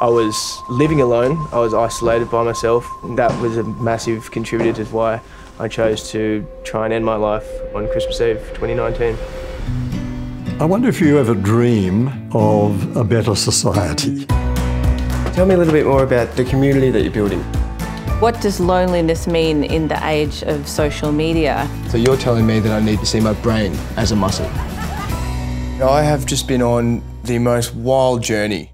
I was living alone, I was isolated by myself. That was a massive contributor to why I chose to try and end my life on Christmas Eve 2019. I wonder if you ever dream of a better society. Tell me a little bit more about the community that you're building. What does loneliness mean in the age of social media? So you're telling me that I need to see my brain as a muscle. I have just been on the most wild journey